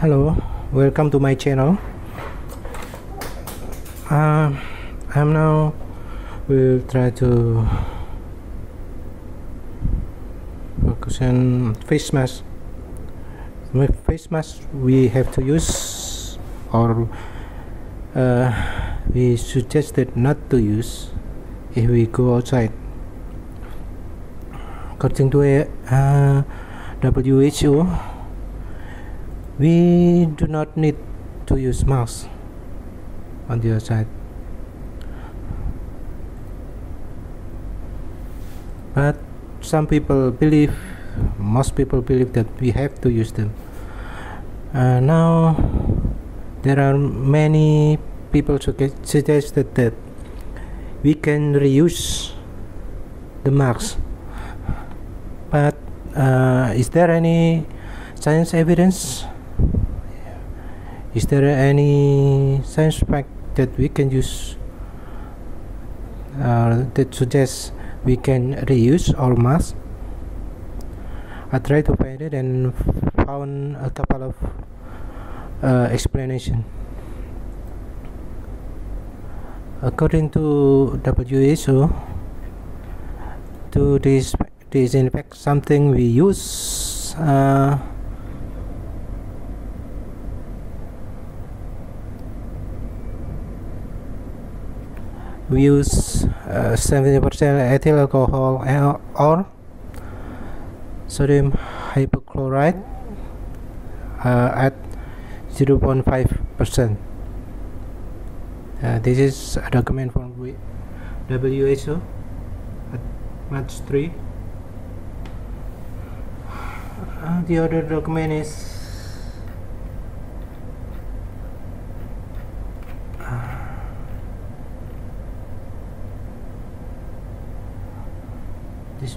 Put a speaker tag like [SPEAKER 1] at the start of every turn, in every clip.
[SPEAKER 1] hello welcome to my channel. Uh, I'm now will try to focus on face mask. With face mask we have to use or uh, we suggested not to use if we go outside. According to a uh, WHO we do not need to use mask on the other side. But some people believe most people believe that we have to use them. Uh, now there are many people suggest suggested that we can reuse the marks but uh, is there any science evidence is there any science fact that we can use uh, that suggests we can reuse our mask I tried to find it and found a couple of uh, explanation. According to WHO to dis disinfect something we use uh, we use 70% uh, ethyl alcohol or sodium hypochlorite uh, at 0.5 percent. Uh, this is a document from WHO at March 3 uh, the other document is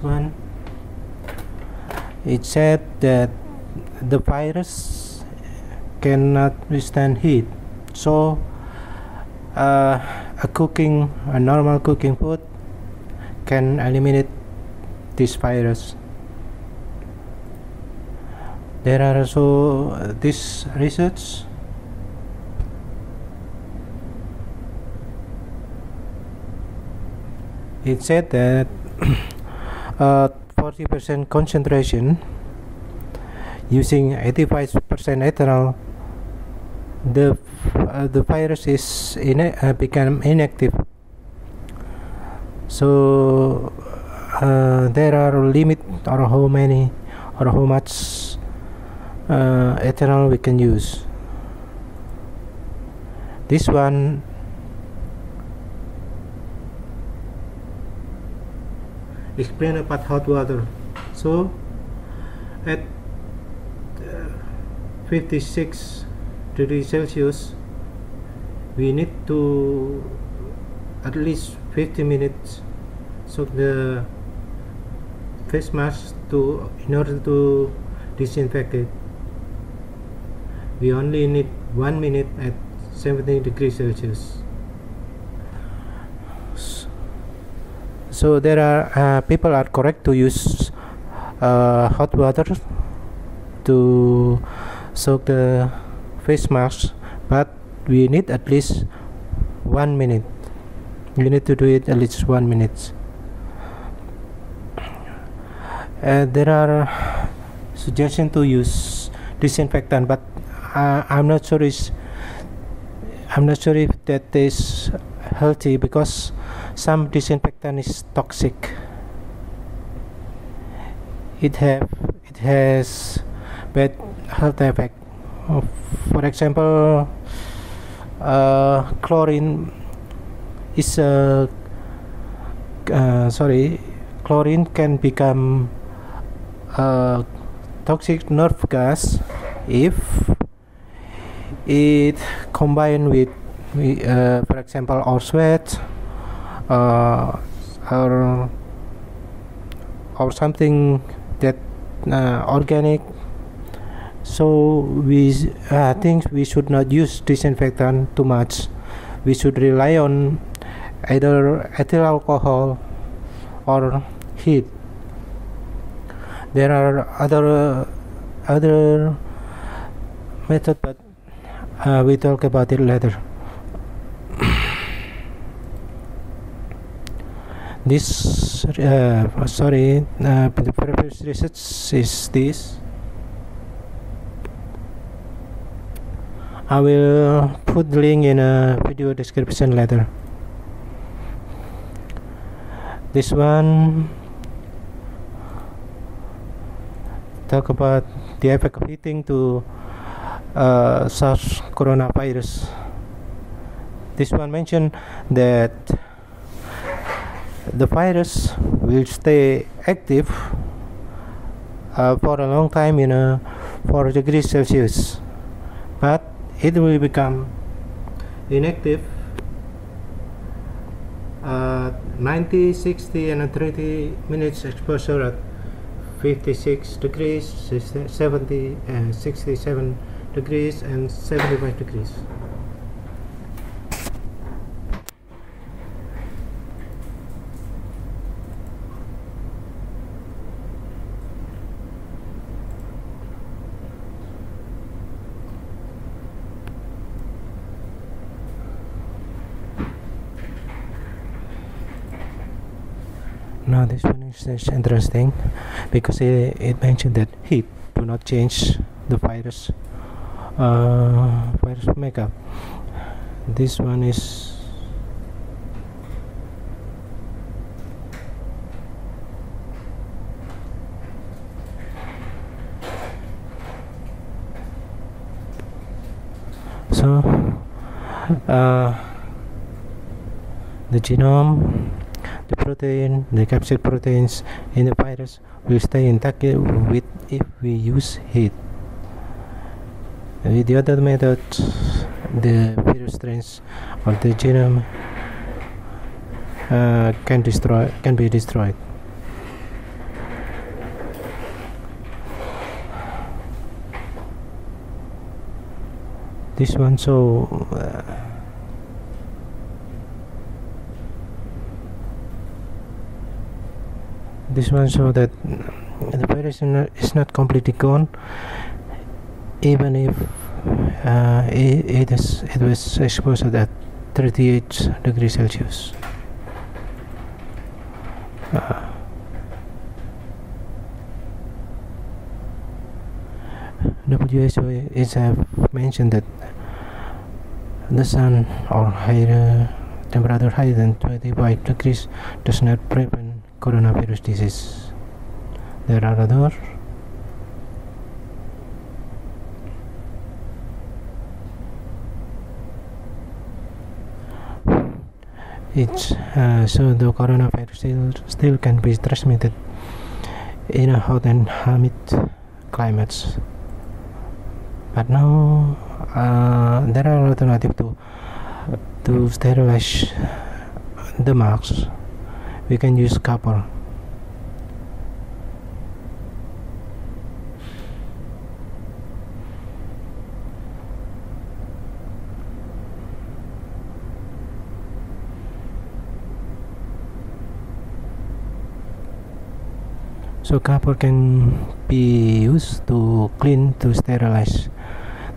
[SPEAKER 1] one. It said that the virus cannot withstand heat. So uh, a cooking a normal cooking food can eliminate this virus. There are also uh, this research. It said that 40% concentration using 85% ethanol. The uh, the virus is in uh, become inactive. So uh, there are limit or how many or how much uh, ethanol we can use. This one explain about hot water so at uh, 56 degrees celsius we need to at least 50 minutes soak the face mask to in order to disinfect it. We only need one minute at 17 degrees celsius so there are uh, people are correct to use uh, hot water to soak the face mask but we need at least one minute. You need to do it at least one minute. Uh, there are suggestions to use disinfectant but uh, I'm not sure is I'm not sure if that is healthy because some disinfectant is toxic. It have it has bad health effect. For example uh, chlorine is a uh, sorry chlorine can become a toxic nerve gas if it combined with uh, for example our sweat uh, or or something that uh, organic. So we uh, think we should not use disinfectant too much. We should rely on either ethyl alcohol or heat. There are other uh, other method but uh, we talk about it later this uh, sorry uh, the previous research is this. I will put the link in a video description later. This one talk about the effect of heating to uh, SARS coronavirus. This one mentioned that the virus will stay active uh, for a long time in a 4 degrees Celsius. But it will become inactive uh, 90 60 and 30 minutes exposure at 56 degrees 70 and 67 degrees and 75 degrees now this one is interesting because it, it mentioned that heat do not change the virus uh, virus makeup. This one is so uh, the genome protein, the capsid proteins in the virus will stay intact with if we use heat. With the other method, the virus strains of the genome uh, can destroy can be destroyed. This one so. Uh, this one show that the virus is not completely gone. Even if uh, it, it is it was exposed at 38 degrees Celsius. Uh, WHO is have mentioned that the sun or higher temperature higher than 25 degrees does not prevent coronavirus disease. There are other it's uh, so the coronavirus still, still can be transmitted in a hot and humid climates. But now uh, there are alternatives to to sterilize the masks we can use copper so copper can be used to clean to sterilize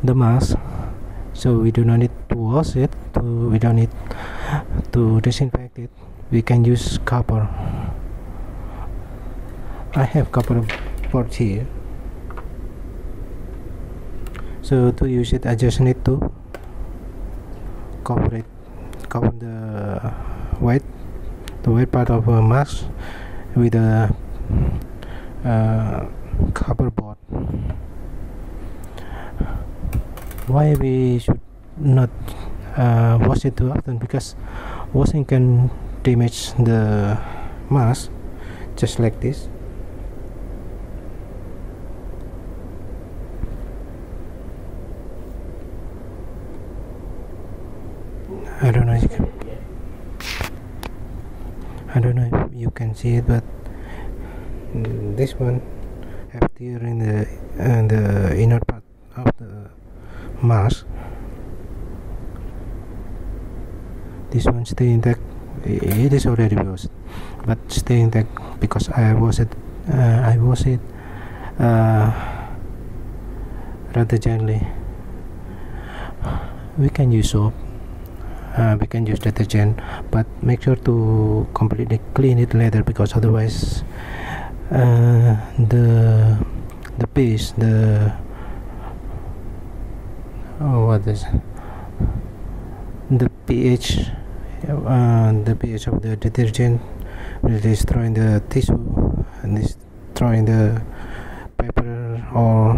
[SPEAKER 1] the mask. So we do not need to wash it to, we don't need to disinfect it we can use copper. I have copper ports here. So to use it I just need to cover it cover the white the white part of a mask with a uh, copper board. Why we should not uh, wash it too often? Because washing can damage the mask just like this. I don't know if you can, I don't know if you can see it but this one have tear in the in the inner part of the mask this one stay intact it is already washed but staying there because I was it uh, I was it uh, rather gently. We can use soap uh, we can use detergent but make sure to completely clean it later because otherwise uh, the the paste the oh what is the pH uh, the pH of the detergent will destroy the tissue and destroy the paper or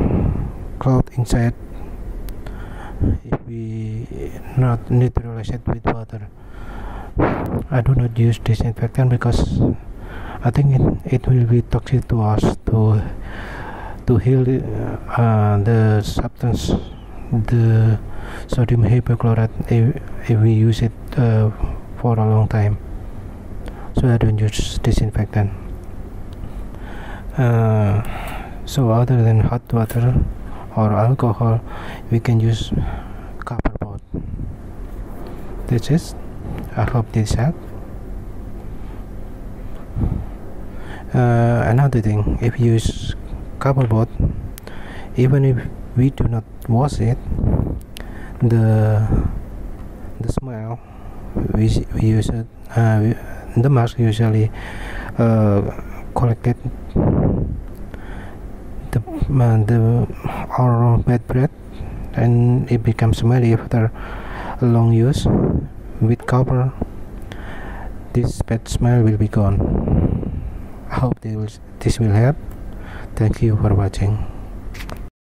[SPEAKER 1] cloth inside. If we not neutralize it with water I do not use disinfectant because I think it, it will be toxic to us to to heal uh, the substance the sodium hypochlorite if, if we use it uh, for a long time. So I don't use disinfectant uh, so other than hot water or alcohol we can use copper pot that's it I hope this helps uh, another thing if you use copper pot even if we do not wash it the the smell we, we use it uh, the mask usually uh, collected the uh, the our bad breath and it becomes smelly after long use. With copper this bad smell will be gone. I hope this will help. Thank you for watching